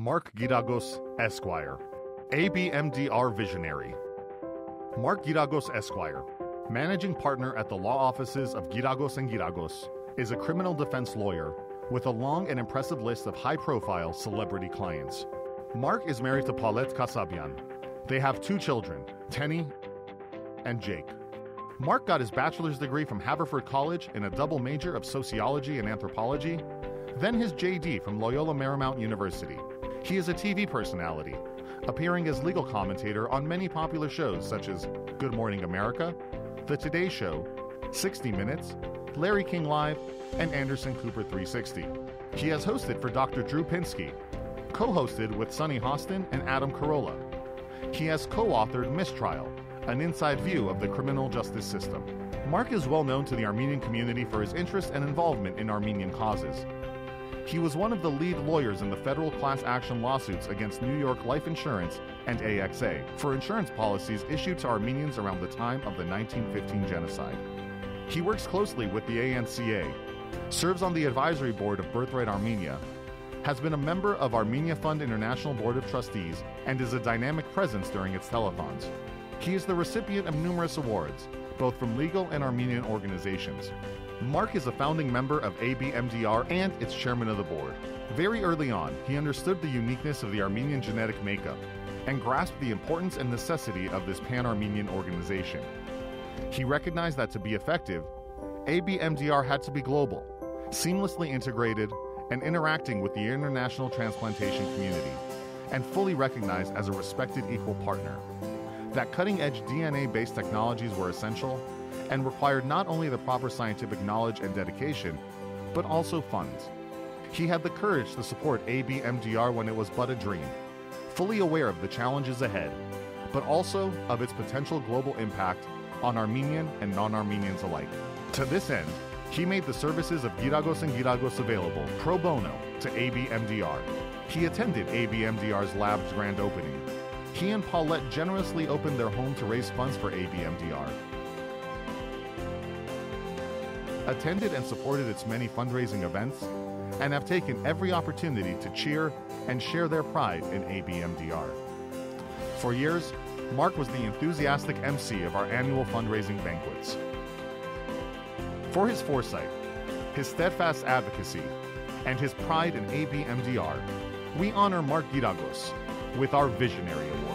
Mark Geragos, Esquire, ABMDR Visionary. Mark Geragos, Esquire, managing partner at the law offices of Geragos and Geragos, is a criminal defense lawyer with a long and impressive list of high profile celebrity clients. Mark is married to Paulette Kasabian. They have two children, Teny and Jake. Mark got his bachelor's degree from Haverford College in a double major of sociology and anthropology, then his JD from Loyola Marymount University. He is a TV personality, appearing as legal commentator on many popular shows such as Good Morning America, The Today Show, 60 Minutes, Larry King Live, and Anderson Cooper 360. He has hosted for Dr. Drew Pinsky, co hosted with Sunny Hostin and Adam Carolla. He has co authored Mistrial, an inside view of the criminal justice system. Mark is well known to the Armenian community for his interest and involvement in Armenian causes. He was one of the lead lawyers in the federal class action lawsuits against New York Life Insurance and AXA for insurance policies issued to Armenians around the time of the 1915 genocide. He works closely with the ANCA, serves on the advisory board of Birthright Armenia, has been a member of Armenia Fund International Board of Trustees, and is a dynamic presence during its telethons. He is the recipient of numerous awards, both from legal and Armenian organizations. Mark is a founding member of ABMDR and its chairman of the board. Very early on, he understood the uniqueness of the Armenian genetic makeup and grasped the importance and necessity of this pan Armenian organization. He recognized that to be effective, ABMDR had to be global, seamlessly integrated, and interacting with the international transplantation community, and fully recognized as a respected equal partner. That cutting edge DNA based technologies were essential and required not only the proper scientific knowledge and dedication, but also funds. He had the courage to support ABMDR when it was but a dream, fully aware of the challenges ahead, but also of its potential global impact on Armenian and non Armenians alike. To this end, he made the services of Geragos and Geragos available pro bono to ABMDR. He attended ABMDR's lab's grand opening. He and Paulette generously opened their home to raise funds for ABMDR. Attended and supported its many fundraising events, and have taken every opportunity to cheer and share their pride in ABMDR. For years, Mark was the enthusiastic MC of our annual fundraising banquets. For his foresight, his steadfast advocacy, and his pride in ABMDR, we honor Mark Geragos with our Visionary Award.